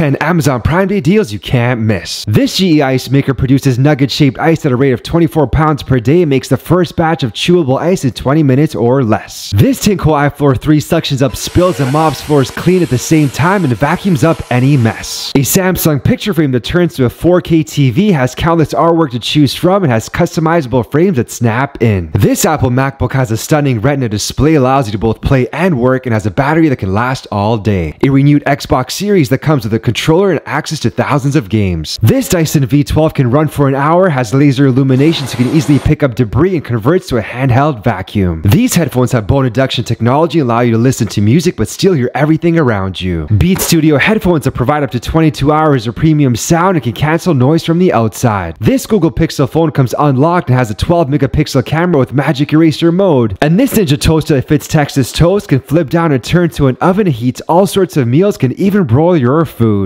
10 Amazon Prime Day deals you can't miss. This GE ice maker produces nugget shaped ice at a rate of 24 pounds per day and makes the first batch of chewable ice in 20 minutes or less. This Tineco iFloor 3 suctions up spills and mops floors clean at the same time and vacuums up any mess. A Samsung picture frame that turns to a 4K TV has countless artwork to choose from and has customizable frames that snap in. This Apple MacBook has a stunning Retina display, allows you to both play and work, and has a battery that can last all day. A renewed Xbox Series that comes with a controller and access to thousands of games. This Dyson V12 can run for an hour, has laser illumination so you can easily pick up debris and converts to a handheld vacuum. These headphones have bone induction technology allow you to listen to music but still hear everything around you. Beat Studio headphones that provide up to 22 hours of premium sound and can cancel noise from the outside. This Google Pixel phone comes unlocked and has a 12 megapixel camera with magic eraser mode. And this Ninja toaster that fits Texas toast can flip down and turn to an oven heats all sorts of meals, can even broil your food.